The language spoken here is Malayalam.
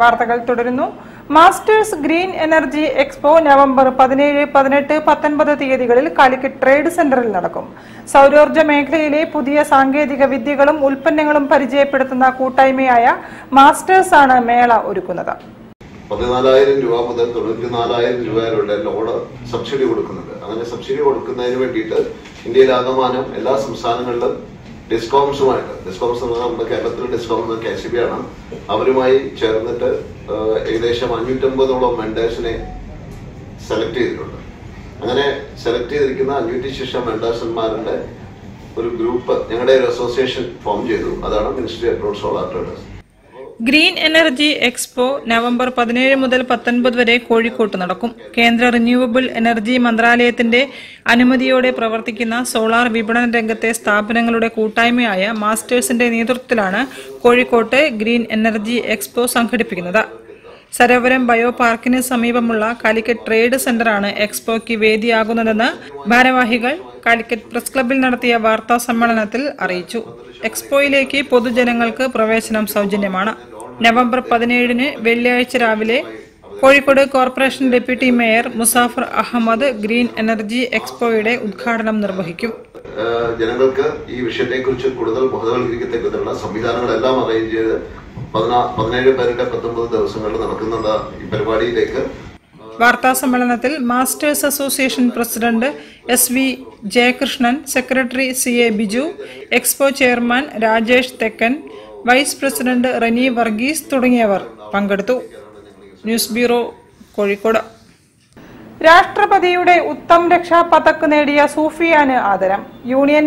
വാർത്തകൾ തുടരുന്നു. Masters green energy expo November പതിനേഴ് പതിനെട്ട് പത്തൊൻപത് തീയതികളിൽ കാലിക്കറ്റ് ട്രേഡ് സെന്ററിൽ നടക്കും. സൗരോർജ മേഖലയിലെ പുതിയ സാങ്കേതിക വിദ്യകളും ഉൽപ്പന്നങ്ങളും പരിചയപ്പെടുത്തുന്ന കൂട്ടായ്മയായ മാസ്റ്റേഴ്സ് ആണ് മേള ഒരുക്കുന്നത്. പതിനാലായിരം രൂപ മുതൽ തൊണ്ണൂറ്റിനാലായിരം രൂപ വരെയുള്ള ലോഡ് സബ്സിഡി കൊടുക്കുന്നുണ്ട്. അങ്ങനെ സബ്സിഡി കൊടുക്കുന്നതിന് വേണ്ടിയിട്ട് ഇന്ത്യയിലാകമാനം എല്ലാ സംസ്ഥാനങ്ങളിലും ഡിസ്കോംസുമായിട്ട് ഡിസ്കോംസ് എന്ന് പറഞ്ഞാൽ നമ്മുടെ കേരളത്തിൽ ഡിസ്കോം എന്ന കെ സി ബി ആണ്. അവരുമായി ചേർന്നിട്ട് ഏകദേശം അഞ്ഞൂറ്റമ്പതോളം വെണ്ടേഴ്സിനെ സെലക്ട് ചെയ്തിട്ടുണ്ട്. അങ്ങനെ സെലക്ട് ചെയ്തിരിക്കുന്ന അഞ്ഞൂറ്റി ശേഷം വെണ്ടേഴ്സന്മാരുടെ ഒരു ഗ്രൂപ്പ് ഞങ്ങളുടെ ഒരു അസോസിയേഷൻ ഫോം ചെയ്തു. അതാണ് ministry of abroad solar traders green energy expo November പതിനേഴ് മുതൽ പത്തൊൻപത് വരെ കോഴിക്കോട്ട് നടക്കും. കേന്ദ്ര റിന്യൂവബിൾ എനർജി മന്ത്രാലയത്തിന്റെ അനുമതിയോടെ പ്രവർത്തിക്കുന്ന സോളാർ വിപണന രംഗത്തെ സ്ഥാപനങ്ങളുടെ കൂട്ടായ്മയായ മാസ്റ്റേഴ്സിന്റെ നേതൃത്വത്തിലാണ് കോഴിക്കോട്ട് ഗ്രീൻ എനർജി എക്സ്പോ സംഘടിപ്പിക്കുന്നത്. സരോവരം ബയോ പാർക്കിന് സമീപമുള്ള കാലിക്കറ്റ് ട്രേഡ് സെന്ററാണ് എക്സ്പോയ്ക്ക് വേദിയാകുന്നതെന്ന് ഭാരവാഹികൾ കാലിക്കറ്റ് പ്രസ് ക്ലബിൽ നടത്തിയ വാർത്താ സമ്മേളനത്തിൽ അറിയിച്ചു. എക്സ്പോയിലേക്ക് പൊതുജനങ്ങൾക്ക് പ്രവേശനം സൗജന്യമാണ്. നവംബർ പതിനേഴിന് വെള്ളിയാഴ്ച രാവിലെ Kozhikode corporation deputy mayor Muzaffar Ahmed green energy എക്സ്പോയുടെ ഉദ്ഘാടനം നിർവഹിക്കും. ജനങ്ങൾക്ക് ഈ വിഷയത്തെക്കുറിച്ച് കൂടുതൽ ബോധവൽക്കരിക്കത്തക്കത്തിലുള്ള സംവിധാനങ്ങളെല്ലാം അറേഞ്ച് ചെയ്ത് പതിനാ പതിനേഴ് പതിനെട്ട് പത്തൊമ്പത് ദിവസങ്ങളിൽ നടക്കുന്നുണ്ട് ഈ പരിപാടിയിലേക്ക്. വാർത്താ സമ്മേളനത്തിൽ Masters association president S V Jayakrishnan secretary C A Biju expo chairman Rajesh Thekkan vice president Renny Varghese തുടങ്ങിയവർ പങ്കെടുത്തു. News bureau Kozhikode. രാഷ്ട്രപതിയുടെ ഉത്തം രക്ഷാ പതക് നേടിയ സൂഫിയാന് ആദരം. യൂണിയൻ